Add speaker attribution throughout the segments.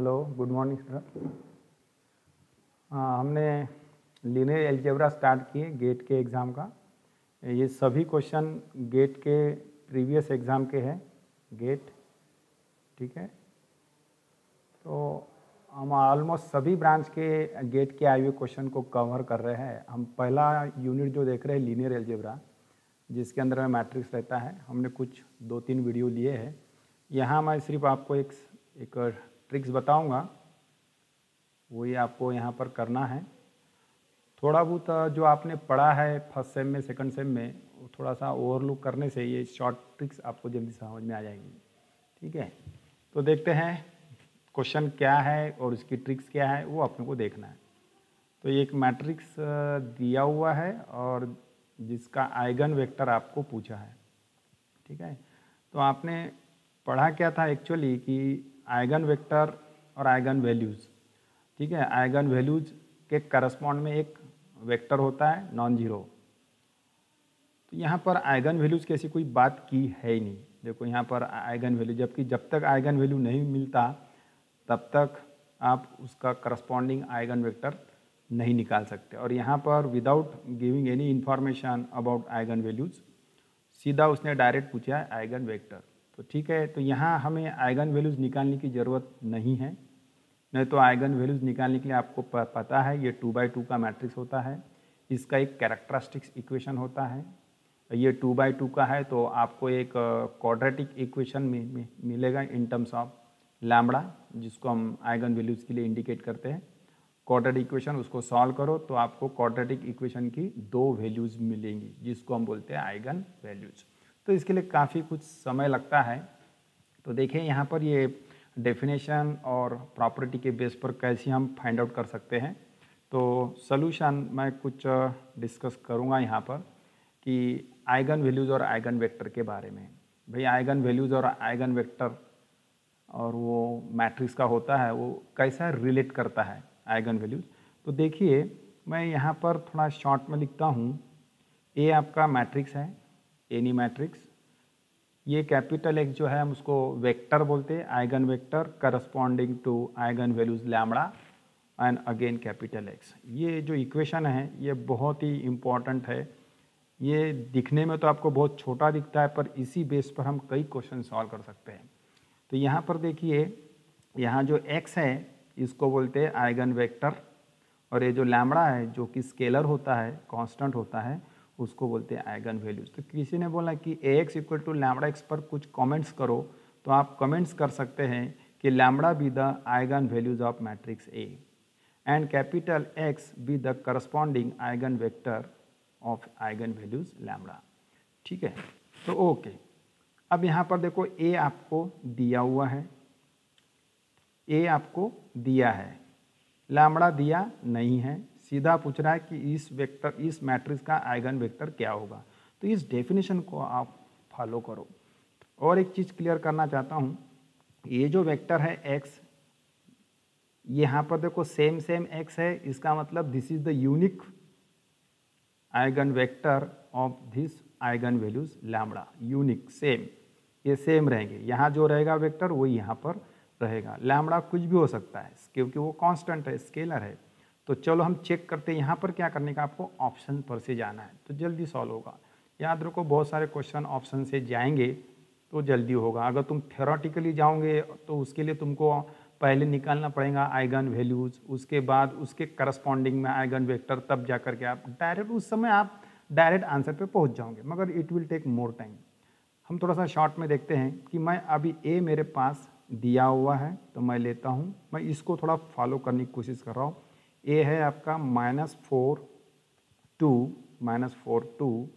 Speaker 1: Hello good morning sir हमने linear algebra start किए GATE के एग्ज़ाम का। ये सभी क्वेश्चन गेट के प्रीवियस एग्ज़ाम के हैं। गेट ठीक है? तो हम ऑलमोस्ट सभी ब्रांच के गेट के आए हुए क्वेश्चन को कवर कर रहे हैं। हम पहला यूनिट जो देख रहे हैं लीनियर एल्जेब्रा जिसके अंदर में मैट्रिक्स रहता है। हमने कुछ दो तीन वीडियो लिए हैं। यहाँ मैं सिर्फ़ आपको एक एक ट्रिक्स बताऊँगा, वो ये आपको यहाँ पर करना है। थोड़ा बहुत जो आपने पढ़ा है फ़र्स्ट सेम में सेकंड सेम में थोड़ा सा ओवरलुक करने से ये शॉर्ट ट्रिक्स आपको जल्दी समझ में आ जाएँगी। ठीक है? तो देखते हैं क्वेश्चन क्या है और उसकी ट्रिक्स क्या है, वो अपने को देखना है। तो एक मैट्रिक्स दिया हुआ है और जिसका आइगन वेक्टर आपको पूछा है। ठीक है? तो आपने पढ़ा क्या था एक्चुअली कि आइगन वेक्टर और आइगन वैल्यूज़, ठीक है? आइगन वैल्यूज़ के करस्पॉन्ड में एक वेक्टर होता है नॉन ज़ीरो तो यहाँ पर आइगन वैल्यूज़ की ऐसी कोई बात की है ही नहीं। देखो, यहाँ पर आइगन वैल्यू, जबकि जब तक आइगन वैल्यू नहीं मिलता, तब तक आप उसका करस्पॉन्डिंग आइगन वेक्टर नहीं निकाल सकते। और यहाँ पर without giving any information about eigen values, सीधा उसने डायरेक्ट पूछा है आइगन वेक्टर। तो ठीक है तो यहाँ हमें आइगन वैल्यूज़ निकालने की ज़रूरत नहीं है। नहीं तो आइगन वैल्यूज़ निकालने के लिए आपको पता है, ये टू बाई टू का मैट्रिक्स होता है, इसका एक कैरेक्टरिस्टिक्स इक्वेशन होता है। ये टू बाई टू का है तो आपको एक क्वाड्रेटिक इक्वेशन में मिलेगा इन टर्म्स ऑफ़ लैम्बड़ा जिसको हम आइगन वैल्यूज़ के लिए इंडिकेट करते हैं। क्वाड्रेटिक इक्वेशन उसको सॉल्व करो तो आपको क्वाड्रेटिक इक्वेशन की दो वैल्यूज़ मिलेंगी, जिसको हम बोलते हैं आइगन वैल्यूज़। तो इसके लिए काफ़ी कुछ समय लगता है। तो देखें यहाँ पर ये डेफिनेशन और प्रॉपर्टी के बेस पर कैसे हम फाइंड आउट कर सकते हैं। तो सोल्यूशन मैं कुछ डिस्कस करूँगा यहाँ पर कि आइगन वैल्यूज़ और आइगन वेक्टर के बारे में। भाई, आइगन वैल्यूज़ और आइगन वेक्टर और वो मैट्रिक्स का होता है, वो कैसा रिलेट करता है आइगन वैल्यूज़ तो देखिए, मैं यहाँ पर थोड़ा शॉर्ट में लिखता हूँ। ए आपका मैट्रिक्स है एनी मैट्रिक्स ये कैपिटल एक्स जो है, हम उसको वेक्टर बोलते हैं, eigen vector corresponding to eigen values lambda and again capital X ये जो इक्वेशन है, ये बहुत ही इंपॉर्टेंट है। ये दिखने में तो आपको बहुत छोटा दिखता है, पर इसी बेस पर हम कई क्वेश्चन सॉल्व कर सकते हैं। तो यहाँ पर देखिए, यहाँ जो x है, इसको बोलते हैं आइगन वेक्टर और ये जो लैमड़ा है, जो कि स्केलर होता है कांस्टेंट होता है उसको बोलते हैं आइगन वैल्यूज़। तो किसी ने बोला कि A X equal to lambda X पर कुछ कमेंट्स करो तो आप कमेंट्स कर सकते हैं कि lambda be the eigen values of matrix A and capital X be the corresponding eigen vector of eigen values lambda ठीक है? तो ओके अब यहाँ पर देखो ए आपको दिया हुआ है। ए आपको दिया है। लैमड़ा दिया नहीं है। सीधा पूछ रहा है कि इस वेक्टर, इस मैट्रिक्स का आइगन वेक्टर क्या होगा? तो इस डेफिनेशन को आप फॉलो करो। और एक चीज़ क्लियर करना चाहता हूँ। ये जो वेक्टर है एक्स यहाँ पर देखो सेम सेम एक्स है। इसका मतलब this is the unique eigen vector of this eigen values lambda unique same ये सेम रहेंगे। यहाँ जो रहेगा वेक्टर वही यहाँ पर रहेगा। लैमड़ा कुछ भी हो सकता है, क्योंकि वो कांस्टेंट है स्केलर है। तो चलो हम चेक करते हैं, यहाँ पर क्या करने का, आपको ऑप्शन पर से जाना है। तो जल्दी सॉल्व होगा। याद रखो, बहुत सारे क्वेश्चन ऑप्शन से जाएँगे तो जल्दी होगा। अगर तुम थेराटिकली जाओगे तो उसके लिए तुमको पहले निकालना पड़ेगा आइगन वैल्यूज़ उसके बाद उसके करस्पॉन्डिंग में आइगन वेक्टर तब जा करके आप डायरेक्ट उस समय आप डायरेक्ट आंसर पे पहुँच जाओगे। मगर it will take more time हम थोड़ा सा शॉर्ट में देखते हैं कि मैं अभी ए मेरे पास दिया हुआ है तो मैं लेता हूँ। मैं इसको थोड़ा फॉलो करने की कोशिश कर रहा हूँ। ए है आपका minus four two minus four two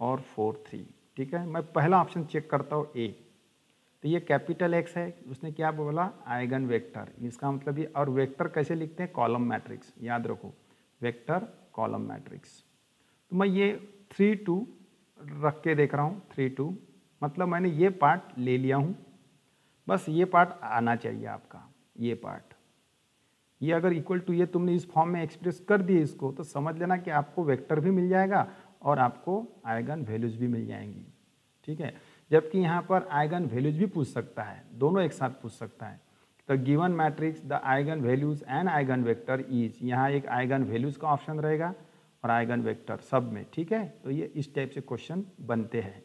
Speaker 1: और फोर थ्री ठीक है? मैं पहला ऑप्शन चेक करता हूँ ए तो ये कैपिटल एक्स है, उसने क्या बोला? Eigen vector. इसका मतलब ये, और वेक्टर कैसे लिखते हैं? कॉलम मैट्रिक्स, याद रखो। Vector, column matrix. तो मैं ये थ्री टू रख के देख रहा हूँ थ्री टू मतलब मैंने ये पार्ट ले लिया हूँ। बस ये पार्ट आना चाहिए आपका, ये पार्ट ये अगर इक्वल टू ये तुमने इस फॉर्म में एक्सप्रेस कर दिए इसको तो समझ लेना कि आपको वेक्टर भी मिल जाएगा और आपको आइगन वैल्यूज़ भी मिल जाएँगी। ठीक है? जबकि यहाँ पर आइगन वैल्यूज़ भी पूछ सकता है, दोनों एक साथ पूछ सकता है। The given matrix the eigen values and eigen vector is यहाँ एक आइगन वैल्यूज़ का ऑप्शन रहेगा और आइगन वेक्टर सब में। ठीक है? तो ये इस टाइप से क्वेश्चन बनते हैं।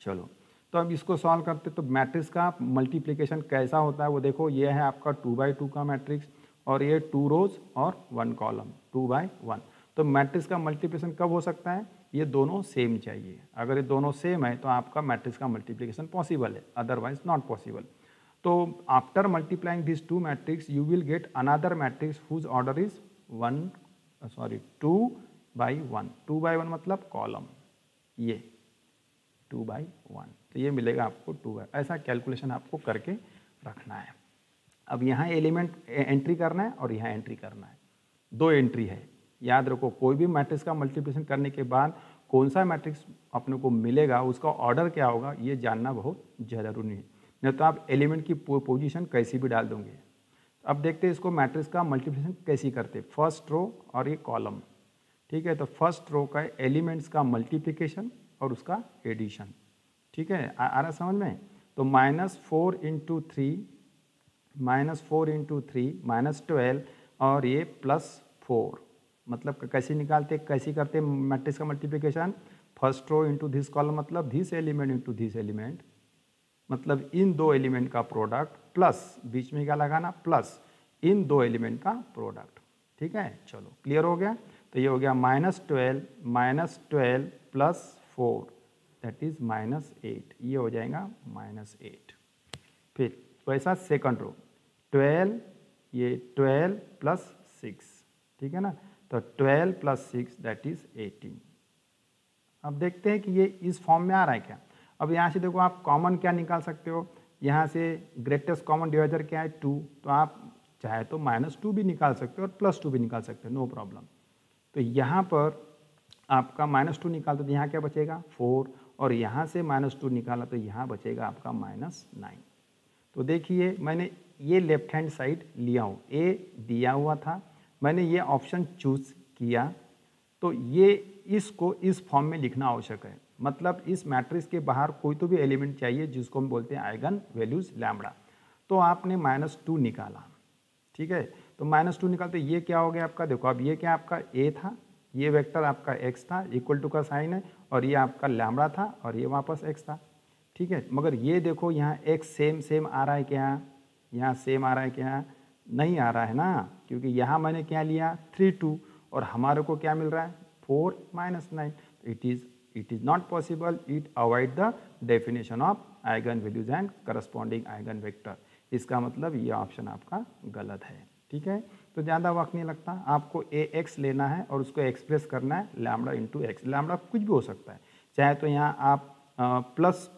Speaker 1: चलो तो अब इसको सॉल्व करते तो मैट्रिक्स का मल्टीप्लिकेशन कैसा होता है? वो देखो, ये है आपका टू बाई टू का मैट्रिक्स और ये टू रोज और one column two by one तो मैट्रिक्स का मल्टीप्लिकेशन कब हो सकता है? ये दोनों सेम चाहिए। अगर ये दोनों सेम है तो आपका मैट्रिक्स का मल्टीप्लिकेशन पॉसिबल है अदरवाइज़ नॉट पॉसिबल तो after multiplying this two matrix you will get another matrix whose order is one sorry two by one two by one मतलब कॉलम ये टू बाई वन तो ये मिलेगा आपको two by ऐसा calculation आपको करके रखना है। अब यहाँ एलिमेंट एंट्री करना है और यहाँ एंट्री करना है। दो एंट्री है। याद रखो कोई भी मैट्रिक्स का मल्टीप्लिकेशन करने के बाद कौन सा मैट्रिक्स अपने को मिलेगा उसका ऑर्डर क्या होगा ये जानना बहुत ज़रूरी है। नहीं तो आप एलिमेंट की पोजीशन कैसी भी डाल दोगे। अब देखते हैं इसको मैट्रिक्स का मल्टीप्लिकेशन कैसी करते फ़र्स्ट रो और ये कॉलम ठीक है तो फ़र्स्ट रो का एलिमेंट्स का मल्टीप्लिकेशन और उसका एडिशन ठीक है आ, आ रहा समझ में? तो minus four into three minus four into three, minus twelve और ये प्लस फोर। मतलब कैसे निकालते, कैसे करते, मैट्रिक्स का multiplication first row into this column मतलब this element into this element मतलब इन दो एलिमेंट का प्रोडक्ट प्लस बीच में क्या लगाना? प्लस इन दो एलिमेंट का प्रोडक्ट ठीक है? चलो क्लियर हो गया? तो ये हो गया minus twelve minus twelve plus four that is minus eight ये हो जाएगा माइनस एट फिर वैसा सेकंड रो ट्वेल्व ये ट्वेल्व प्लस सिक्स ठीक है ना? तो twelve plus six that is eighteen अब देखते हैं कि ये इस फॉर्म में आ रहा है क्या? अब यहाँ से देखो आप कॉमन क्या निकाल सकते हो? यहाँ से ग्रेटेस्ट कॉमन डिवाइजर क्या है? टू तो आप चाहे तो माइनस टू भी निकाल सकते हो और प्लस टू भी निकाल सकते हो नो प्रॉब्लम तो यहाँ पर आपका माइनस टू निकालते तो यहाँ क्या बचेगा? फोर और यहाँ से माइनस टू निकाला तो यहाँ बचेगा आपका माइनस नाइन तो देखिए, मैंने ये लेफ़्ट हैंड साइड लिया हूँ। ए दिया हुआ था। मैंने ये ऑप्शन चूज़ किया। तो ये इसको इस फॉर्म में लिखना आवश्यक है। मतलब इस मैट्रिक्स के बाहर कोई तो भी एलिमेंट चाहिए जिसको हम बोलते हैं आइगन वैल्यूज़ लैमड़ा तो आपने माइनस टू निकाला। ठीक है? तो माइनस टू निकालते ये क्या हो गया आपका? देखो, अब ये क्या आपका? ए था। ये वेक्टर आपका एक्स था। इक्वल टू का साइन है। और ये आपका लैमड़ा था। और ये वापस एक्स था। ठीक है? मगर ये देखो, यहाँ एक्स सेम सेम आ रहा है क्या? यहाँ सेम आ रहा है क्या? नहीं आ रहा है ना? क्योंकि यहाँ मैंने क्या लिया? थ्री टू और हमारे को क्या मिल रहा है? Four minus nine it is it is not possible it avoid the definition of eigen values and corresponding eigen vector इसका मतलब ये ऑप्शन आपका गलत है। ठीक है? तो ज़्यादा वक्त नहीं लगता। आपको ए एक्स लेना है और उसको एक्सप्रेस करना है लैमडा इंटू एक्स लैमडा कुछ भी हो सकता है। चाहे तो यहाँ आप प्लस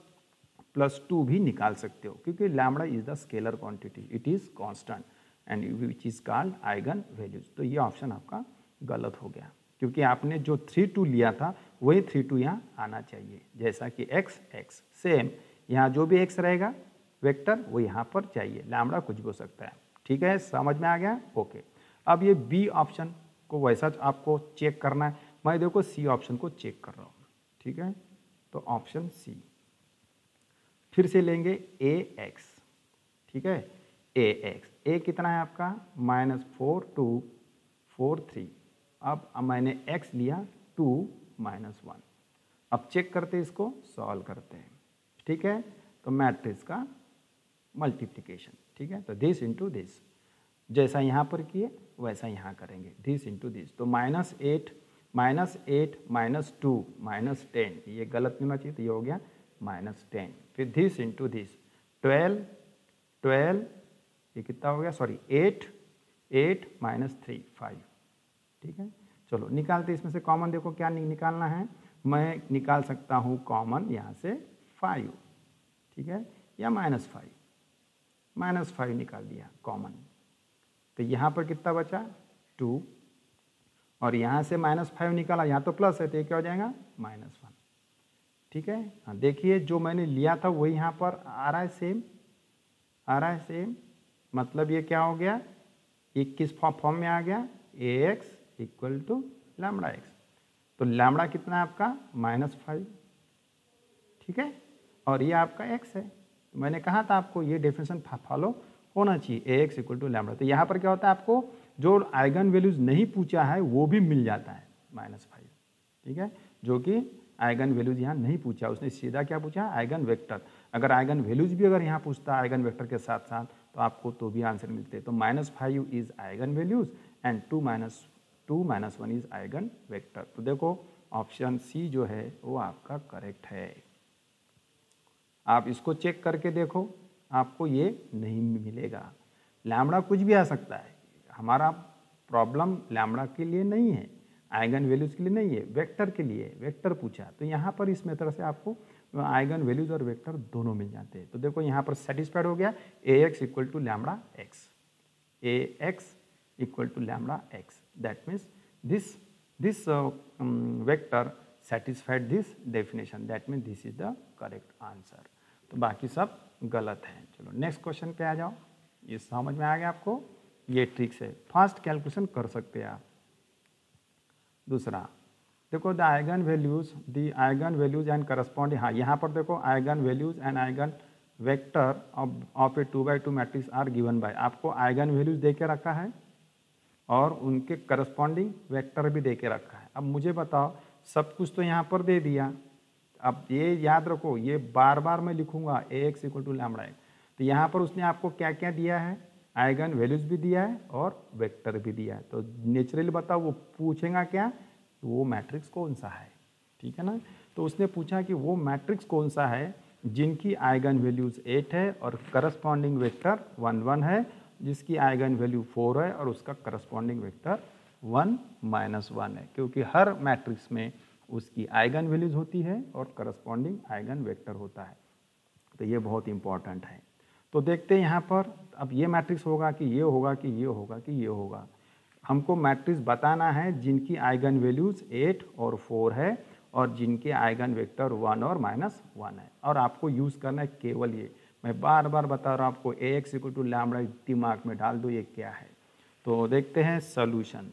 Speaker 1: प्लस टू भी निकाल सकते हो, क्योंकि lambda is the scalar quantity it is constant and which is called eigen values तो ये ऑप्शन आपका गलत हो गया, क्योंकि आपने जो थ्री टू लिया था, वही थ्री टू यहाँ आना चाहिए। जैसा कि एक्स एक्स सेम यहाँ जो भी एक्स रहेगा वेक्टर वो यहाँ पर चाहिए। लैमडा कुछ भी हो सकता है। ठीक है? समझ में आ गया? ओके अब ये बी ऑप्शन को वैसा आपको चेक करना है। मैं देखो सी ऑप्शन को चेक कर रहा हूँ। ठीक है? तो ऑप्शन सी फिर से लेंगे ए एक्स ठीक है? ए एक्स ए कितना है आपका? Minus four two four three. अब मैंने एक्स लिया टू माइनस वन। अब चेक करते इसको, सॉल्व करते हैं, ठीक है? तो मैट्रिक्स का मल्टीप्लिकेशन, ठीक है? तो दिस इंटू दिस जैसा यहाँ पर किए, वैसा यहाँ करेंगे। दिस इंटू दिस तो minus eight minus eight minus two minus ten ये गलत नहीं चाहिए? तो ये हो गया माइनस टेन। फिर this into this twelve twelve, ये कितना हो गया? Sorry eight eight minus three five ठीक है? चलो, निकालते इसमें से कॉमन देखो क्या निकालना है। मैं निकाल सकता हूँ कॉमन यहाँ से फाइव ठीक है? या माइनस फाइव माइनस फाइव निकाल दिया कॉमन तो यहाँ पर कितना बचा? टू और यहाँ से माइनस फाइव निकाला। यहाँ तो प्लस है तो ये क्या हो जाएगा? माइनस ठीक है? हाँ देखिए, जो मैंने लिया था वही यहाँ पर आ रहा है सेम आ रहा है सेम मतलब ये क्या हो गया? ये किस फॉर्म में आ गया? A X equal to lambda X तो लैमड़ा कितना है आपका? माइनस फाइव ठीक है? और ये आपका एक्स है। तो मैंने कहा था आपको ये डेफिनेशन फॉलो होना चाहिए। A X equal to lambda तो यहाँ पर क्या होता है आपको? जो आइगन वैल्यूज़ नहीं पूछा है, वो भी मिल जाता है। माइनस फाइव ठीक है? जो कि आइगन वैल्यूज़ यहाँ नहीं पूछा, उसने सीधा क्या पूछा? Eigen vector. अगर आइगन वैल्यूज़ भी अगर यहाँ पूछता आइगन वेक्टर के साथ साथ तो आपको तो भी आंसर मिलते। तो minus five is eigen values and two minus two minus one is eigen vector. तो देखो ऑप्शन सी जो है, वो आपका करेक्ट है। आप इसको चेक करके देखो, आपको ये नहीं मिलेगा। लैमड़ा कुछ भी आ सकता है। हमारा प्रॉब्लम लैमड़ा के लिए नहीं है। आइगन वैल्यूज़ के लिए नहीं है, वेक्टर के लिए, वेक्टर पूछा तो यहाँ पर इस मेथड से आपको आइगन वैल्यूज़ और वेक्टर दोनों मिल जाते हैं। तो देखो यहाँ पर सेटिस्फाइड हो गया A X equal to lambda X A X equal to lambda X that means this this vector satisfied this definition that means this is the correct answer तो बाकी सब गलत है। चलो नेक्स्ट क्वेश्चन पे आ जाओ। ये समझ में आ गया आपको? ये ट्रिक्स है फास्ट कैलकुलेशन कर सकते हैं आप। दूसरा। देखो, the eigen values, the eigen values and corresponding हाँ यहाँ पर देखो, eigen values and eigen vector of a two by two matrix are given by आपको आइगन वैल्यूज़ दे के रखा है और उनके करस्पॉन्डिंग वेक्टर भी दे के रखा है। अब मुझे बताओ, सब कुछ तो यहाँ पर दे दिया। अब ये याद रखो, ये बार बार मैं लिखूँगा A X equal to lambda तो यहाँ पर उसने आपको क्या क्या दिया है? आइगन वैल्यूज़ भी दिया है और वेक्टर भी दिया है। तो नेचुरली बताओ वो पूछेगा क्या? वो मैट्रिक्स कौन सा है? ठीक है ना? तो उसने पूछा कि वो मैट्रिक्स कौन सा है जिनकी आइगन वैल्यूज़ एट है और करस्पॉन्डिंग वेक्टर वन वन है, जिसकी आइगन वैल्यू फोर है और उसका corresponding vector one minus one है। क्योंकि हर मैट्रिक्स में उसकी आइगन वैल्यूज़ होती है और करस्पॉन्डिंग आइगन वेक्टर होता है। तो ये बहुत इंपॉर्टेंट है। तो देखते हैं यहाँ पर, अब ये मैट्रिक्स होगा कि ये होगा कि ये होगा कि ये होगा। हमको मैट्रिक्स बताना है जिनकी आइगन वैल्यूज़ एट और फोर है और जिनके आइगन वेक्टर वन और माइनस वन है। और आपको यूज़ करना है केवल ये। मैं बार बार बता रहा हूँ आपको A X equal to lambda दिमाग में डाल दो, ये क्या है। तो देखते हैं सोल्यूशन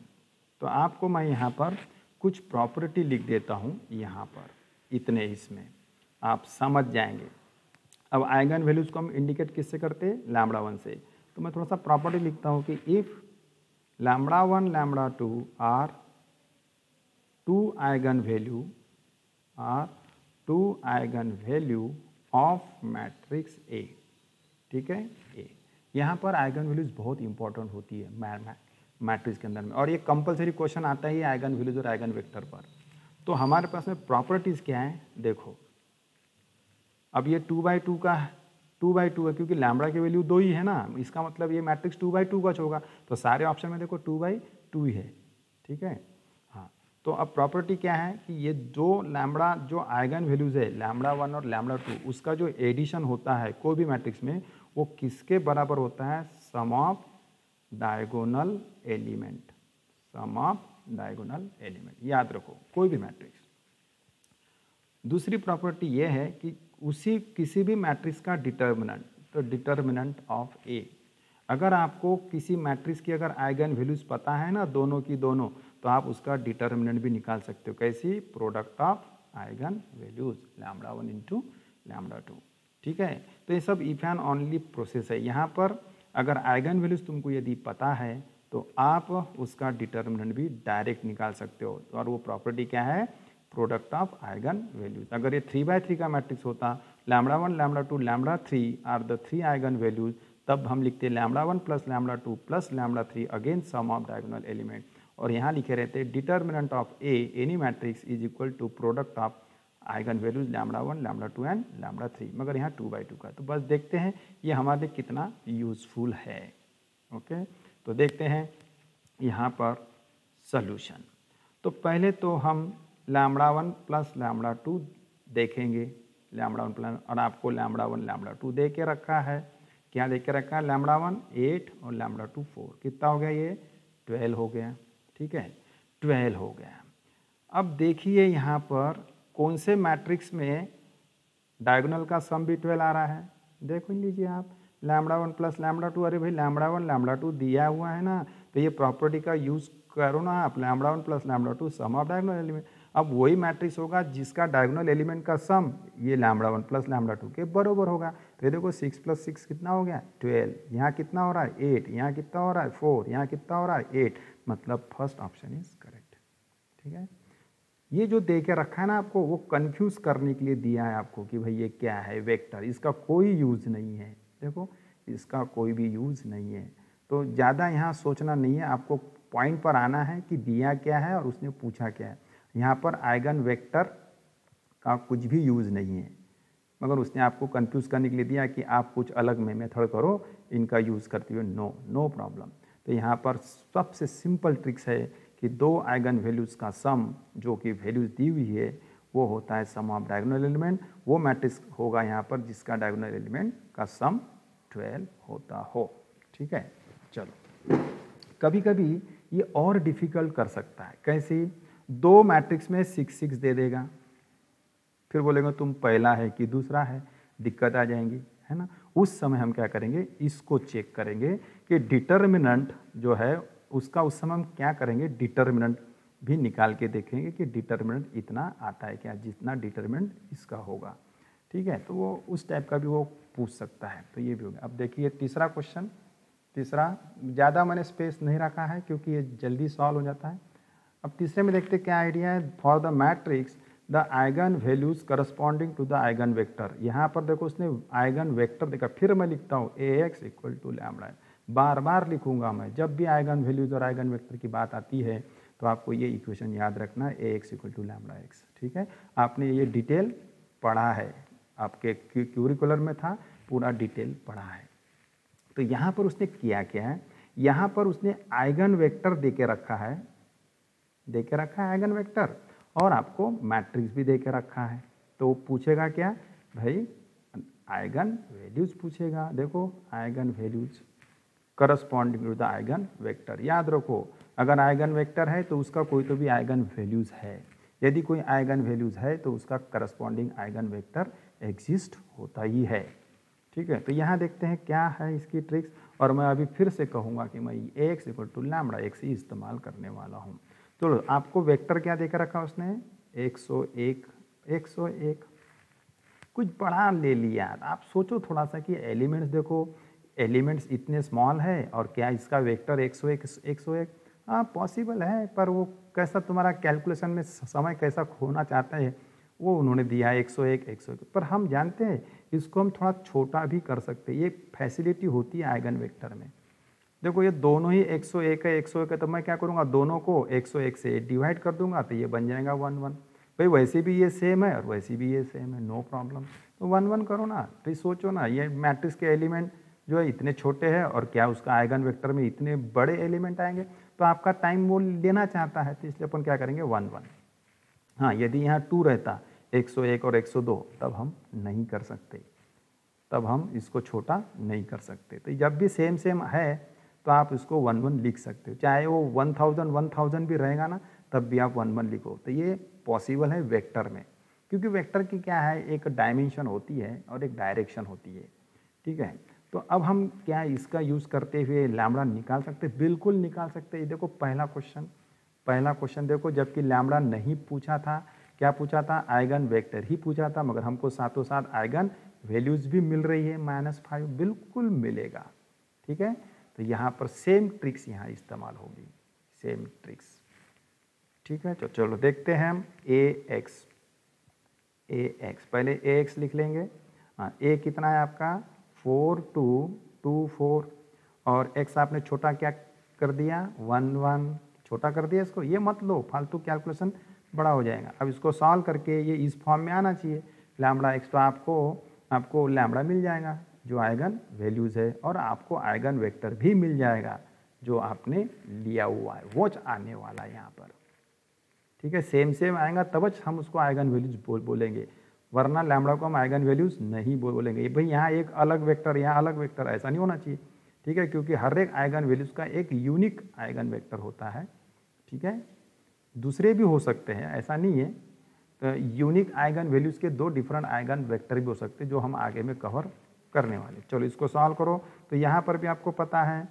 Speaker 1: तो आपको मैं यहाँ पर कुछ प्रॉपर्टी लिख देता हूँ यहाँ पर, इतने इसमें। आप समझ जाएँगे। अब आइगन वैल्यूज़ को हम इंडिकेट किससे करते हैं? लैमड़ा वन से। तो मैं थोड़ा सा प्रॉपर्टी लिखता हूँ कि if lambda one lambda two are two eigen value are two eigen value of matrix A ठीक है? ए यहाँ पर आइगन वैल्यूज़ बहुत इंपॉर्टेंट होती है मै मैट्रिक्स के अंदर में। और ये कंपलसरी क्वेश्चन आता ही आइगन वैल्यूज़ और आइगन वेक्टर पर। तो हमारे पास में प्रॉपर्टीज़ क्या है? देखो अब ये टू बाई टू का है टू बाई टू है, क्योंकि लैमड़ा की वैल्यू दो ही है ना, इसका मतलब ये मैट्रिक्स टू बाई टू का होगा। तो सारे ऑप्शन में देखो टू बाई टू ही है, ठीक है? हाँ तो अब प्रॉपर्टी क्या है कि ये दो लैमड़ा जो आइगन वैल्यूज़ है लैमड़ा वन और लैमड़ा टू उसका जो एडिशन होता है कोई भी मैट्रिक्स में, वो किसके बराबर होता है? Sum of diagonal element sum of diagonal element याद रखो, कोई भी मैट्रिक्स दूसरी प्रॉपर्टी ये है कि उसी किसी भी मैट्रिक्स का डिटर्मिनेंट तो डिटर्मिनेंट ऑफ़ ए अगर आपको किसी मैट्रिक्स की अगर आइगन वैल्यूज़ पता है ना, दोनों की दोनों तो आप उसका डिटर्मिनेंट भी निकाल सकते हो। कैसी? Product of eigen values lambda one into lambda two ठीक है? तो ये सब इफ़ एंड ओनली प्रोसेस है। यहाँ पर अगर आइगन वैल्यूज़ तुमको यदि पता है तो आप उसका डिटर्मिनेंट भी डायरेक्ट निकाल सकते हो। और वो प्रॉपर्टी क्या है? प्रोडक्ट ऑफ़ आइगन वैल्यूज़ अगर ये थ्री बाय थ्री का मैट्रिक्स होता lambda one lambda two lambda three are the three eigen values तब हम लिखते lambda one plus lambda two plus lambda three again sum of diagonal element और यहाँ लिखे रहते determinant of a any matrix is equal to product of eigen values lambda one lambda two and lambda three मगर यहाँ to by two का। तो बस देखते हैं ये हमारे लिए कितना यूजफुल है। ओके? तो देखते हैं यहाँ पर सोल्यूशन तो पहले तो हम lambda one plus lambda two देखेंगे। लैमड़ा वन प्लस, और आपको लैमड़ा वन, लैमड़ा टू दे के रखा है। क्या दे के रखा है? लैमड़ा वन, एट, और लैमड़ा टू, फोर। कितना हो गया ये? ट्वेल्व हो गया। ठीक है? ट्वेल्व हो गया। अब देखिए यहाँ पर कौन से मैट्रिक्स में डायगोनल का सम भी ट्वेल्व आ रहा है। देख लीजिए आप, lambda one plus lambda two, अरे भाई लैमड़ा वन, लैमड़ा टू दिया हुआ है ना। तो ये प्रॉपर्टी का यूज़ करो ना आप, lambda one plus lambda two sum of diagonal element. अब वही मैट्रिक्स होगा जिसका डायगोनल एलिमेंट का सम ये lambda one plus lambda two के बरोबर होगा। तो ये देखो सिक्स प्लस सिक्स कितना हो गया? ट्वेल्व यहाँ कितना हो रहा है? एट यहाँ कितना हो रहा है? फोर यहाँ कितना हो रहा है? एट मतलब फ़र्स्ट ऑप्शन इज़ करेक्ट ठीक है? ये जो दे के रखा है ना आपको, वो कंफ्यूज करने के लिए दिया है आपको कि भाई ये क्या है? वेक्टर इसका कोई यूज़ नहीं है। देखो, इसका कोई भी यूज़ नहीं है। तो ज़्यादा यहाँ सोचना नहीं है। आपको पॉइंट पर आना है कि दिया क्या है और उसने पूछा क्या है। यहाँ पर आइगन वेक्टर का कुछ भी यूज़ नहीं है। मगर उसने आपको कंफ्यूज करने के लिए दिया कि आप कुछ अलग में मेथड करो, इनका यूज़ करते हुए। नो नो प्रॉब्लम तो यहाँ पर सबसे सिंपल ट्रिक्स है कि दो आइगन वैल्यूज़ का सम जो कि वैल्यूज़ दी हुई है, वो होता है सम ऑफ़ डायगोनल एलिमेंट वो मैट्रिक्स होगा यहाँ पर जिसका डायगोनल एलिमेंट का सम ट्वेल्व होता हो। ठीक है? चलो। कभी कभी ये और डिफ़िकल्ट कर सकता है। कैसे? दो मैट्रिक्स में सिक्स सिक्स दे देगा। फिर बोलेगा, तुम पहला है कि दूसरा है? दिक्कत आ जाएँगी। है ना? उस समय हम क्या करेंगे? इसको चेक करेंगे कि डिटर्मिनेंट जो है, उसका उस समय हम क्या करेंगे? डिटर्मिनेंट भी निकाल के देखेंगे कि डिटर्मिनेंट इतना आता है क्या? जितना डिटर्मिनेंट इसका होगा। ठीक है? तो वो उस टाइप का भी वो पूछ सकता है। तो ये भी होगा अब देखिए, तीसरा क्वेश्चन। तीसरा, ज़्यादा मैंने स्पेस नहीं रखा है क्योंकि ये जल्दी सॉल्व हो जाता है। अब तीसरे में देखते क्या आइडिया है? For the matrix the eigen values corresponding to the eigen vector यहाँ पर देखो उसने आइगन वेक्टर देखा। फिर मैं लिखता हूँ A X equal to lambda बार बार लिखूँगा मैं। जब भी आइगन वैल्यूज़ और आइगन वेक्टर की बात आती है तो आपको ये इक्वेशन याद रखना है A x equal to lambda x ठीक है? आपने ये डिटेल पढ़ा है। आपके क्यूरिकुलर में था, पूरा डिटेल पढ़ा है। तो यहाँ पर उसने किया क्या है? यहाँ पर उसने आइगन वेक्टर दे के रखा है। दे के रखा है आइगन वेक्टर। और आपको मैट्रिक्स भी दे के रखा है। तो पूछेगा क्या? भाई, आइगन वैल्यूज़ पूछेगा। देखो, eigen values corresponding to the eigen vector. याद रखो, अगर आइगन वेक्टर है तो उसका कोई तो भी आइगन वैल्यूज़ है। यदि कोई आइगन वैल्यूज़ है तो उसका करस्पॉन्डिंग आइगन वेक्टर एग्जिस्ट होता ही है। ठीक है तो यहाँ देखते हैं क्या है इसकी ट्रिक्स और मैं अभी फिर से कहूँगा कि मैं x equal to lambda x ही इस्तेमाल करने वाला हूँ। तो आपको वेक्टर क्या देकर रखा उसने? 101 101 कुछ बड़ा ले लिया। आप सोचो थोड़ा सा कि एलिमेंट्स देखो, एलिमेंट्स इतने स्मॉल है और क्या इसका वेक्टर 101 101 हाँ पॉसिबल है, पर वो कैसा तुम्हारा कैलकुलेशन में समय कैसा खोना चाहता है, वो उन्होंने दिया है 101 101 पर हम जानते हैं, इसको हम थोड़ा छोटा भी कर सकते हैं। ये फैसिलिटी होती है आइगन वेक्टर में। देखो ये दोनों ही 101 है 101 है तो मैं क्या करूँगा? दोनों को 101 से डिवाइड कर दूँगा तो ये बन जाएगा वन वन। भाई वैसे भी ये सेम है और वैसे भी ये सेम है नो प्रॉब्लम तो वन वन करो ना तो सोचो ना, ये मैट्रिक्स के एलिमेंट जो है इतने छोटे हैं और क्या उसका आइगन वेक्टर में इतने बड़े एलिमेंट आएँगे? तो आपका टाइम वो लेना चाहता है तो इसलिए अपन क्या करेंगे? One one. हाँ यदि यहाँ टू रहता 101 और 102 तब हम नहीं कर सकते। तब हम इसको छोटा नहीं कर सकते। तो जब भी सेम सेम है तो आप इसको वन वन लिख सकते हो। चाहे वो वन थाउज़ेंड वन थाउज़ेंड भी रहेगा ना, तब भी आप वन वन लिखो। तो ये पॉसिबल है वेक्टर में। क्योंकि वेक्टर की क्या है, एक डायमेंशन होती है और एक डायरेक्शन होती है। ठीक है? तो अब हम क्या इसका यूज़ करते हुए लैमड़ा निकाल सकते बिल्कुल निकाल सकते ये देखो, पहला क्वेश्चन पहला क्वेश्चन देखो, जबकि लैमड़ा नहीं पूछा था। क्या पूछा था? आइगन वेक्टर ही पूछा था, मगर हमको साथों साथ आइगन वैल्यूज़ भी मिल रही है, माइनस फाइव, बिल्कुल मिलेगा। ठीक है? तो यहाँ पर सेम ट्रिक्स यहाँ इस्तेमाल होगी। सेम ट्रिक्स ठीक है? तो चलो देखते हैं हम ए एक्स ए एक्स पहले ए एक्स लिख लेंगे। हाँ ए कितना है आपका? फोर टू टू फोर और एक्स आपने छोटा क्या कर दिया? वन वन छोटा कर दिया इसको? ये मत लो, फालतू कैलकुलेशन बड़ा हो जाएगा। अब इसको सॉल्व करके ये इस फॉर्म में आना चाहिए। लैमड़ा एक्स तो आपको आपको लैमड़ा मिल जाएगा। जो आएगन वैल्यूज़ है और आपको आएगन वेक्टर भी मिल जाएगा जो आपने लिया हुआ है। वो आने वाला है यहाँ पर। ठीक है सेम सेम आएगा, तब हम उसको आएगन वैल्यूज़ बोल, बोलेंगे। वरना लैमड़ा को हम आएगन वैल्यूज़ नहीं बोलेंगे। भाई यहाँ एक अलग वेक्टर यहाँ अलग वेक्टर ऐसा नहीं होना चाहिए। ठीक है, क्योंकि हर एक आएगन वैल्यूज़ का एक यूनिक आएगन वेक्टर होता है। ठीक है? दूसरे भी हो सकते हैं, ऐसा नहीं है। तो यूनिक आइगन वैल्यूज़ के दो डिफरेंट आइगन वेक्टर भी हो सकते हैं, जो हम आगे में कवर करने वाले। चलो इसको सॉल्व करो। तो यहाँ पर भी आपको पता है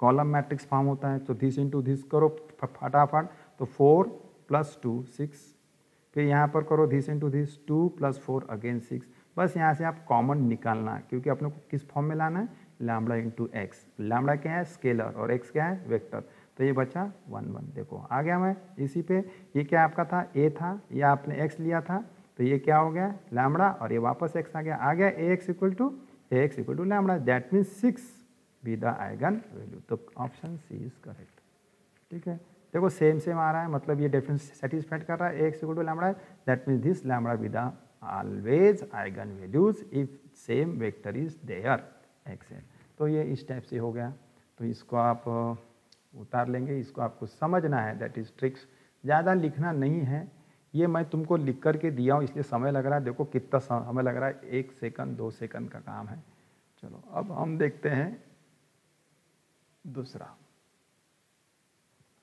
Speaker 1: कॉलम मैट्रिक्स फॉर्म होता है तो दिस इंटू दिस करो फटाफट। तो फोर प्लस टू सिक्स फिर यहाँ पर करो this into this two plus four again six बस यहाँ से आप कॉमन निकालना, क्योंकि अपने को किस फॉर्म में लाना है? लैमड़ा इंटू एक्स लैमड़ा क्या है? स्केलर और एक्स क्या है? वेक्टर तो ये बचा वन वन देखो, आ गया मैं इसी पे। ये क्या आपका था? ए था। या आपने एक्स लिया था। तो ये क्या हो गया? लैमड़ा और ये वापस एक्स आ गया। आ गया A x equal to A x equal to lambda. That means six be the eigen value तो ऑप्शन सी इज़ करेक्ट ठीक है? देखो सेम सेम आ रहा है। मतलब ये डिफरेंस सेटिस्फाइड कर रहा है। A x equal to lambda. That means this lambda be the always eigen values if same vector is there x है तो ये इस टाइप से हो गया। तो इसको आप उतार लेंगे। इसको आपको समझना है। दैट इज़ ट्रिक्स ज़्यादा लिखना नहीं है। ये मैं तुमको लिख करके दिया हूँ, इसलिए समय लग रहा है। देखो कितना समय लग रहा है, एक सेकंड, दो सेकंड का काम है। चलो, अब हम देखते हैं दूसरा।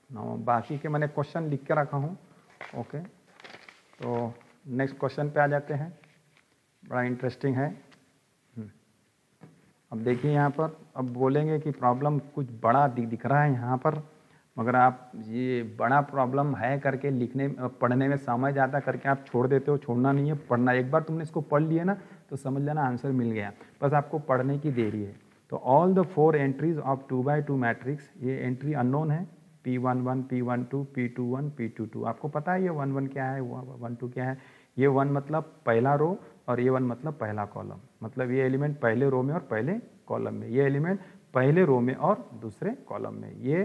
Speaker 1: नो बाकी के मैंने क्वेश्चन लिख के रखा हूँ। ओके तो नेक्स्ट क्वेश्चन पे आ जाते हैं। बड़ा इंटरेस्टिंग है। हम्म। अब देखिए यहाँ पर, अब बोलेंगे कि प्रॉब्लम कुछ बड़ा दिख रहा है यहाँ पर। मगर आप ये बड़ा प्रॉब्लम है करके लिखने, पढ़ने में समय ज़्यादा करके आप छोड़ देते हो, छोड़ना नहीं है, पढ़ना। एक बार तुमने इसको पढ़ लिया ना तो समझ लेना आंसर मिल गया। बस आपको पढ़ने की देरी है। तो all the four entries of two by two matrix ये एंट्री अननोन है। P one one P one two P two one P two two आपको पता है ये वन वन क्या है वन टू क्या है? ये वन मतलब पहला रो और ये वन मतलब पहला कॉलम मतलब ये एलिमेंट पहले रो में और पहले कॉलम में। ये एलिमेंट पहले रो में और दूसरे कॉलम में। ये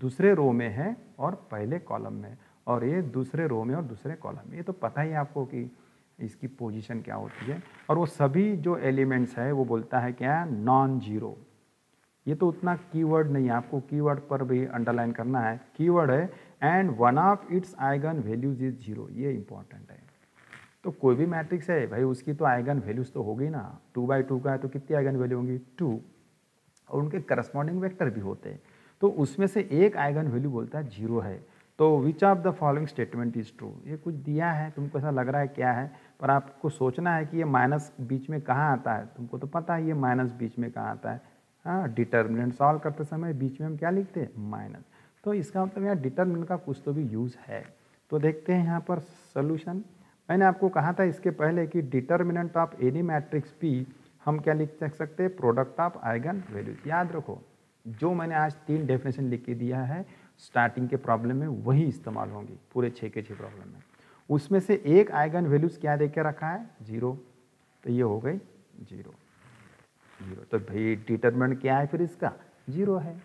Speaker 1: दूसरे रो में है और पहले कॉलम में और ये दूसरे रो में और दूसरे कॉलम में। ये तो पता ही आपको कि इसकी पोजीशन क्या होती है। और वो सभी जो एलिमेंट्स है, वो बोलता है क्या? नॉन ज़ीरो ये तो उतना कीवर्ड नहीं है। आपको कीवर्ड पर भी अंडरलाइन करना है। कीवर्ड है and one of its eigen values is zero ये इंपॉर्टेंट है। तो कोई भी मैट्रिक्स है, भाई, उसकी तो आइगन वैल्यूज़ तो होगी ना। टू बाई टू का है तो कितनी आइगन वैल्यू होंगी? टू और उनके करस्पॉन्डिंग वेक्टर भी होते हैं। तो उसमें से एक आइगन वैल्यू बोलता है ज़ीरो है। तो which of the following statement is true ये कुछ दिया है, तुमको ऐसा लग रहा है क्या है, पर आपको सोचना है कि ये माइनस बीच में कहाँ आता है। तुमको तो पता है ये माइनस बीच में कहाँ आता है। हाँ डिटर्मिनेंट सॉल्व करते समय बीच में हम क्या लिखते हैं? माइनस तो इसका मतलब यहाँ डिटर्मिनेंट का कुछ तो भी यूज़ है। तो देखते हैं यहाँ पर सोल्यूशन मैंने आपको कहा था इसके पहले कि determinant of any matrix P हम क्या लिख सकते हैं? प्रोडक्ट ऑफ़ आइगन वैल्यूज़ याद रखो। जो मैंने आज तीन डेफिनेशन लिख के दिया है स्टार्टिंग के प्रॉब्लम में वही इस्तेमाल होंगी, पूरे छः के छः प्रॉब्लम में। उसमें से एक आइगन वैल्यूज़ क्या दे के रखा है? ज़ीरो। तो ये हो गई ज़ीरो। ज़ीरो। तो भाई डिटर्मिनेंट क्या है फिर इसका? ज़ीरो है।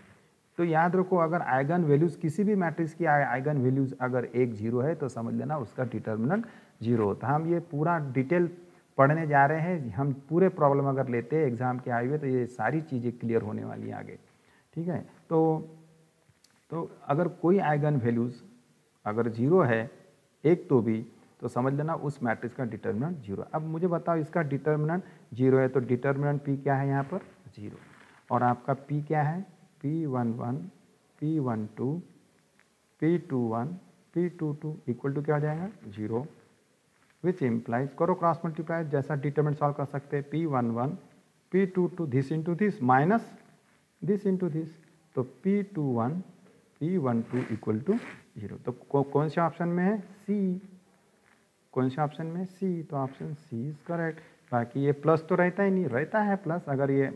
Speaker 1: तो याद रखो, अगर आइगन वैल्यूज़ किसी भी मैट्रिक्स की आइगन वैल्यूज़ अगर एक ज़ीरो है तो समझ लेना उसका डिटर्मिनेंट ज़ीरो होता है। हम ये पूरा डिटेल पढ़ने जा रहे हैं। हम पूरे प्रॉब्लम अगर लेते हैं एग्ज़ाम के आए हुए तो ये सारी चीज़ें क्लियर होने वाली हैं आगे। ठीक है? तो तो अगर कोई आइगन वैल्यूज़ अगर ज़ीरो है, एक तो भी तो समझ लेना उस मैट्रिक्स का डिटर्मिनेंट ज़ीरो अब मुझे बताओ इसका डिटर्मिनेंट ज़ीरो है तो डिटर्मिनेंट पी क्या है यहाँ पर? ज़ीरो और आपका पी क्या है? P one one P one two P two one P two two equal to क्या हो जाएगा? ज़ीरो विच इम्प्लाइज करो क्रॉस मल्टीप्लाई जैसा डिटर्मिनेंट सॉल्व कर सकते हैं P one one P two two this into this minus this into this तो P two one P one two equal to zero तो कौन से ऑप्शन में है? सी कौन से ऑप्शन में? सी तो ऑप्शन सी इज़ करेक्ट बाकी ये प्लस तो रहता ही नहीं, रहता है प्लस अगर ये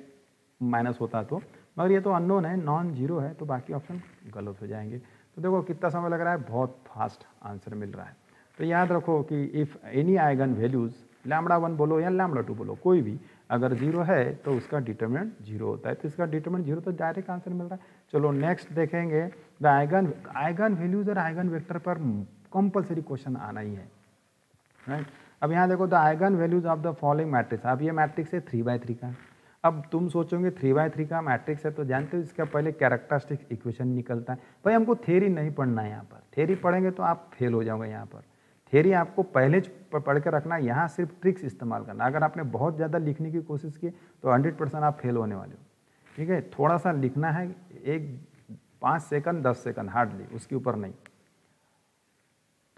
Speaker 1: माइनस होता तो। मगर ये तो अननोन है नॉन ज़ीरो है तो बाकी ऑप्शन गलत हो जाएँगे। तो देखो कितना समय लग रहा है, बहुत फास्ट आंसर मिल रहा है। तो याद रखो कि if any eigen values lambda one बोलो या लैमड़ा टू बोलो, कोई भी अगर ज़ीरो है तो उसका डिटर्मिनेंट ज़ीरो होता है। तो इसका डिटर्मिनेंट ज़ीरो तो डायरेक्ट आंसर मिल रहा है। चलो नेक्स्ट देखेंगे। द आइगन आइगन वैल्यूज़ और आइगन वेक्टर पर कंपलसरी क्वेश्चन आना ही है। राइट अब यहाँ देखो the eigen values of the following matrix अब ये मैट्रिक्स है थ्री बाय थ्री का। अब तुम सोचोगे थ्री बाय थ्री का मैट्रिक्स है तो जानते हो इसका पहले कैरेक्टरिस्टिक इक्वेशन निकलता है। भाई हमको थेरी नहीं पढ़ना है यहाँ पर। थेरी पढ़ेंगे तो आप फेल हो जाओगे यहाँ पर। थेरी आपको पहले पढ़ के रखना, यहाँ सिर्फ़ ट्रिक्स इस्तेमाल करना। अगर आपने बहुत ज़्यादा लिखने की कोशिश की तो हंड्रेड परसेंट आप फेल होने वाले हो। ठीक है? थोड़ा सा लिखना है, एक पाँच सेकंड दस सेकंड हार्डली उसके ऊपर नहीं।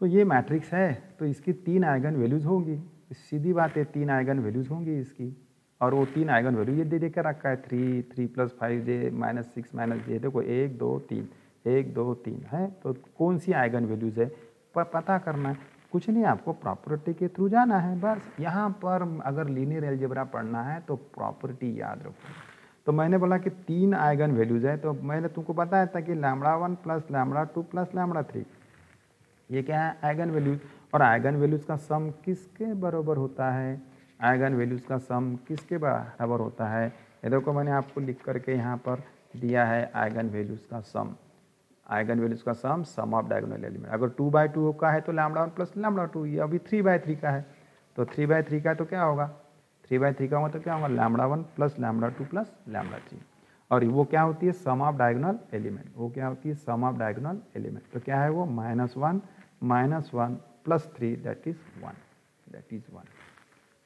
Speaker 1: तो ये मैट्रिक्स है तो इसकी तीन आइगन वैल्यूज़ होंगी। सीधी बात है, तीन आइगन वैल्यूज़ होंगी इसकी। और वो तीन आइगन वैल्यू ये दे देकर रखा है three three plus five j minus six minus j देखो, एक, दो, तीन, एक, दो, तीन, है? तो कौन सी आइगन वैल्यूज़ है? पता करना है। कुछ नहीं, आपको प्रॉपर्टी के थ्रू जाना है, बस। यहाँ पर अगर लीनियर एल्जेब्रा पढ़ना है तो प्रॉपर्टी याद रखो। तो मैंने बोला कि तीन आइगन वैल्यूज़ है तो मैंने तुमको बताया था कि lambda one plus lambda two plus lambda three ये क्या है? आइगन वैल्यूज़ और आइगन वैल्यूज़ का सम किसके बराबर होता है? आइगन वैल्यूज़ का सम किसके बराबर होता है? ये देखो मैंने आपको लिख करके यहाँ पर दिया है आइगन वैल्यूज़ का सम आइगन वैल्यूज़ का sum sum of diagonal element अगर टू बाई टू का है तो lambda one plus lambda two ये अभी थ्री बाई थ्री का है। तो थ्री बाई थ्री का है तो क्या होगा? थ्री बाई थ्री का होगा तो क्या होगा? Lambda one plus lambda two plus lambda three और वो क्या होती है? सम ऑफ़ डायगोनल एलिमेंट वो क्या होती है? सम ऑफ़ डायगोनल एलिमेंट तो क्या है वो? Minus one minus one plus three that is one that is one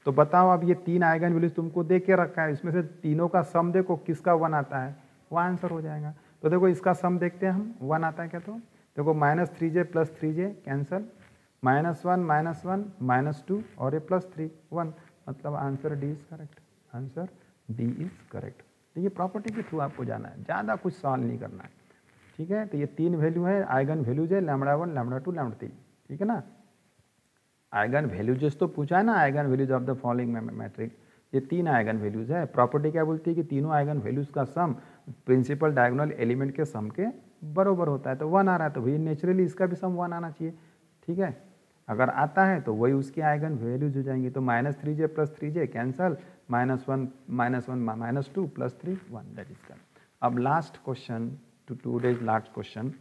Speaker 1: तो बताओ अब ये तीन आइगन वैल्यूज़ तुमको दे के रखा है। इसमें से तीनों का सम देखो, किसका वन आता है? वो आंसर हो जाएगा। तो देखो इसका सम देखते हैं हम। वन आता है क्या तो? देखो minus three j plus three j cancel minus one minus one minus two और ये प्लस थ्री वन मतलब answer D is correct answer D is correct तो ये प्रॉपर्टी के थ्रू आपको जाना है। ज़्यादा कुछ सॉल्व नहीं करना है। ठीक है? तो ये तीन वैल्यू है, आइगन वैल्यूज़ है lambda one lambda two lambda three ठीक है ना? आइगन वैल्यूज़ तो पूछा है ना, eigen values of the following matrix ये तीन आइगन वैल्यूज़ है। प्रॉपर्टी क्या बोलती है कि तीनों आइगन वैल्यूज़ का सम प्रिंसिपल डायगोनल एलिमेंट के सम के बरोबर होता है तो वन आ रहा है तो भैया नेचुरली इसका भी सम वन आना चाहिए, ठीक है? अगर आता है तो वही उसकी आइगन वैल्यूज़ हो जाएँगी तो minus three j plus three j cancel minus one minus one minus two plus three one that is कन अब last question to today's last question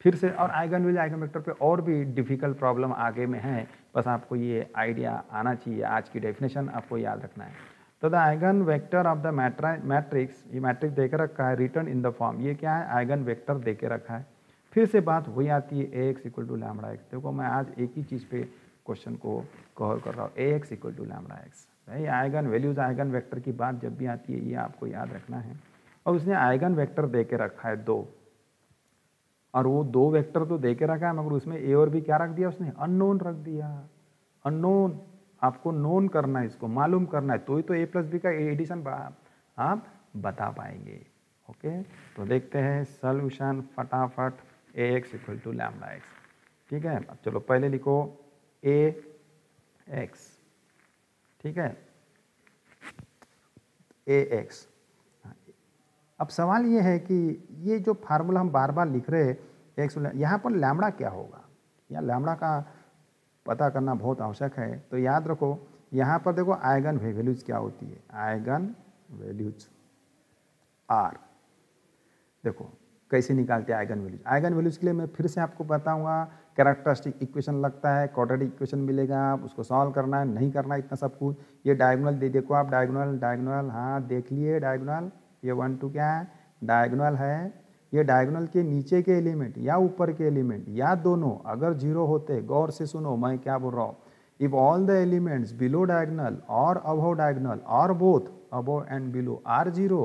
Speaker 1: फिर से और आइगन वैल्यू, आइगन वेक्टर पे और भी डिफ़िकल्ट प्रॉब्लम आगे में है, बस आपको ये आइडिया आना चाहिए, आज की डेफिनेशन आपको याद रखना है। तो the eigen vector of the matrix ये मैट्रिक्स देके रखा है रिटर्न इन द फॉर्म ये क्या है? आइगन वेक्टर दे के रखा है। फिर से बात वही आती है A x equal to lambda x देखो, मैं आज एक ही चीज़ पे क्वेश्चन को कवर कर रहा हूँ। A x equal to lambda x भाई आइगन वैल्यूज़ आइगन वेक्टर की बात जब भी आती है, ये आपको याद रखना है। और उसने आइगन वेक्टर दे के रखा है, दो। और वो दो वेक्टर तो दे के रखा है, मगर उसमें ए और भी क्या रख दिया उसने? अननोन रख दिया। अननोन आपको नोन करना है इसको, मालूम करना है तो ही तो ए प्लस बी का एडिशन आप बता पाएँगे। ओके तो देखते हैं सोल्यूशन फटाफट A x equal to lambda x ठीक है? अब चलो पहले लिखो ए एक्स ठीक है? ए एक्स अब सवाल ये है कि ये जो फार्मूला हम बार बार लिख रहे हैं एक्स यहाँ पर लैमड़ा क्या होगा? या लैमड़ा का पता करना बहुत आवश्यक है। तो याद रखो, यहाँ पर देखो, आयगन वैल्यूज़ क्या होती है? Eigen values are. देखो, कैसे निकालते हैं आइगन वैल्यूज़? आइगन वैल्यूज़ के लिए मैं फिर से आपको बताऊँगा, कैरेक्टरिस्टिक इक्वेशन लगता है, क्वाड्रेटिक इक्वेशन मिलेगा आप उसको सॉल्व करना है, नहीं करना इतना सब कुछ। ये डायगोनल दे, देखो आप, डायगोनल डायगोनल हाँ देख लिए, डायगोनल, ये वन, टू क्या है? डायगोनल है ये डायगोनल के नीचे के एलिमेंट या ऊपर के एलिमेंट या दोनों अगर ज़ीरो होते, गौर से सुनो, मैं क्या बोल रहा हूँ if all the elements below diagonal और अबव डायगोनल और both above and below are zero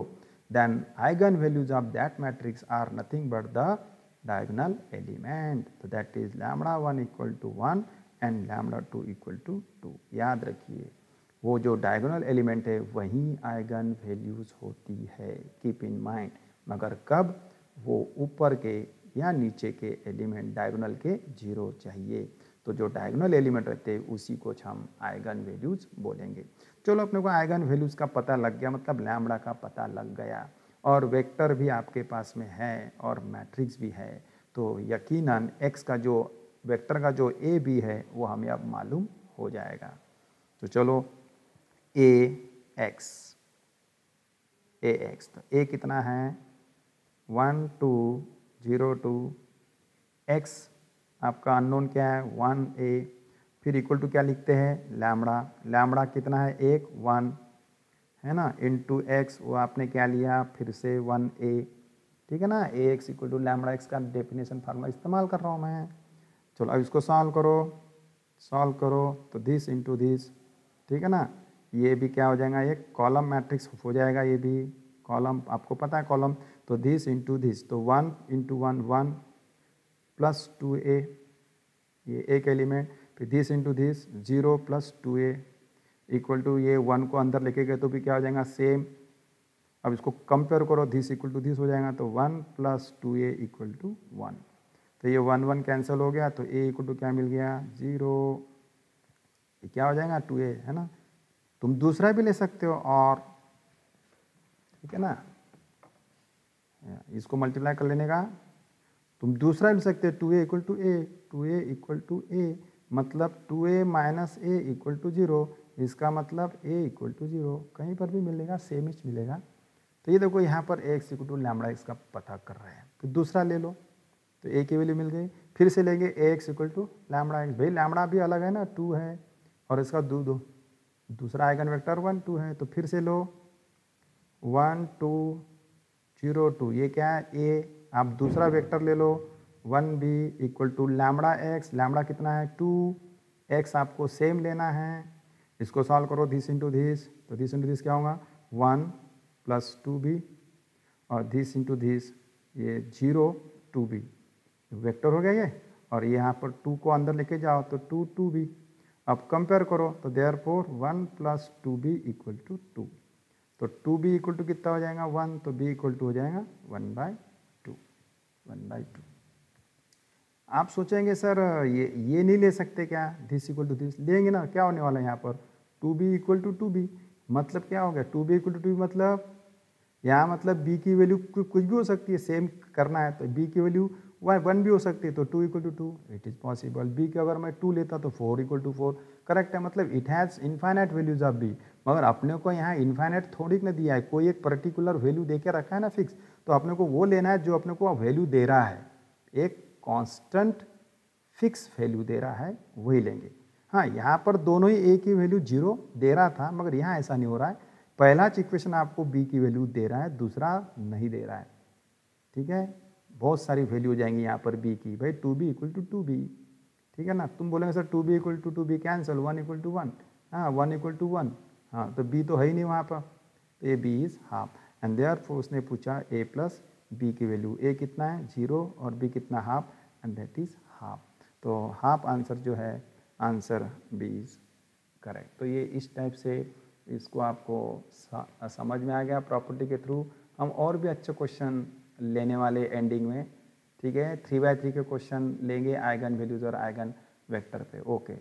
Speaker 1: then eigenvalues of that matrix are nothing but the diagonal element. So, that is lambda 1 equal to 1 and lambda 2 equal to 2. याद रखिए, वो जो diagonal element है, वही eigen values होती है keep in mind मगर कब वो ऊपर के या नीचे के एलिमेंट डायगोनल के ज़ीरो चाहिए। तो जो डायगोनल एलिमेंट रहते हैं, उसी को हम आइगन वैल्यूज़ बोलेंगे। चलो अपने को आइगन वैल्यूज़ का पता लग गया मतलब लैमड़ा का पता लग गया। और वेक्टर भी आपके पास में है और मैट्रिक्स भी है। तो यकीनन एक्स का जो वेक्टर का जो ए बी है, वो हमें अब मालूम हो जाएगा। तो चलो ए एक्स ए एक्स तो ए कितना है? One two zero two x आपका अननोन क्या है? वन ए फिर इक्वल टू क्या लिखते हैं? लैमड़ा लैमड़ा कितना है? एक वन है ना? इन टू एक्स वो आपने क्या लिया? फिर से वन ए ठीक है ना? A x equal to lambda x का डेफिनेशन फार्मूला इस्तेमाल कर रहा हूँ मैं। चलो, अब इसको सॉल्व करो। सॉल्व करो। तो दिस इंटू दिस ठीक है ना? ये भी क्या हो जाएगा? एक कॉलम मैट्रिक्स हो जाएगा ये भी। कॉलम आपको पता है कॉलम तो दिस इंटू दिस तो one into one one plus two A ये एक एलिमेंट फिर this into this zero plus two A equal to ये वन को अंदर लेके गए तो भी क्या हो जाएगा? सेम अब इसको कंपेयर करो दिस इक्वल टू दिस हो जाएगा तो one plus two A equal to one तो ये वन वन कैंसिल हो गया तो ए इक्वल टू क्या मिल गया? ज़ीरो क्या हो जाएगा? टू ए है ना? तुम दूसरा भी ले सकते हो, और, ठीक है ना? इसको मल्टीप्लाई कर लेने का। तुम दूसरा ले सकते हो two A equal to A two A equal to A मतलब two A minus A equal to zero इसका मतलब ए इक्वल टू ज़ीरो कहीं पर भी मिलेगा सेम इच मिलेगा। तो ये देखो, यहाँ पर x equal to lambda x का पता कर रहे हैं। तो दूसरा ले लो तो ए की वैल्यू मिल गई। फिर से लेंगे A x equal to lambda x भाई लैमड़ा भी अलग है ना टू है, और इसका दो दो। दूसरा आइगन वेक्टर वन टू है तो फिर से लो। वन टू ज़ीरो टू, ये क्या है? ए आप दूसरा वेक्टर ले लो, one B equal to lambda x, lambda कितना है? टू, एक्स आपको सेम लेना है। इसको सॉल्व करो दिस इंटू दिस तो दिस इंटू दिस क्या होगा? वन प्लस टू बी, और दिस इंटू दिस ये ज़ीरो टू बी। वेक्टर हो गया ये? और यहाँ पर टू को अंदर लेके जाओ तो टू टू बी। अब कंपेयर करो तो there four one plus two B equal to two. तो टू बी इक्वल टू कितना हो जाएगा? वन तो बी इक्वल टू हो जाएगा one by two, one by two. आप सोचेंगे, सर, ये ये नहीं ले सकते क्या? दिस इक्वल टू दिस लेंगे ना, क्या होने वाला है यहाँ पर? Two B equal to two B मतलब क्या हो गया? Two B equal to two B मतलब यहाँ मतलब बी की वैल्यू कुछ भी हो सकती है सेम करना है तो बी की वैल्यू वाई वन भी हो सकती है तो two equal to two it is possible B के अगर मैं टू लेता तो four equal to four, correct है? मतलब it has infinite values of B मगर अपने को यहाँ इन्फाइनाइट थोड़ी ना दिया है। कोई एक पर्टिकुलर वैल्यू दे के रखा है ना फिक्स तो अपने को वो लेना है जो अपने को वैल्यू दे रहा है। एक कांस्टेंट फिक्स वैल्यू दे रहा है, वही लेंगे। हाँ यहाँ पर दोनों ही ए की वैल्यू ज़ीरो दे रहा था, मगर यहाँ ऐसा नहीं हो रहा है। पहला इक्वेशन आपको बी की वैल्यू दे रहा है, दूसरा नहीं दे रहा है। ठीक है? बहुत सारी वैल्यू हो जाएँगी यहाँ पर बी की। भाई two B equal to two B ठीक है ना? तुम बोलेंगे, sir two B equal to two B cancel one equal to one हाँ वन इक्वल टू वन हाँ तो बी तो है ही नहीं वहाँ पर। तो B is half and there उसने पूछा ए प्लस बी की वैल्यू ए कितना है? ज़ीरो और बी कितना half and that is half तो हाफ़ आंसर जो है आंसर बी इज़ करेक्ट तो ये इस टाइप से इसको आपको समझ में आ गया प्रॉपर्टी के थ्रू हम और भी अच्छे क्वेश्चन लेने वाले एंडिंग में, ठीक है? थ्री बाय थ्री के क्वेश्चन लेंगे, आइगन वैल्यूज़ और आइगन वेक्टर पे। ओके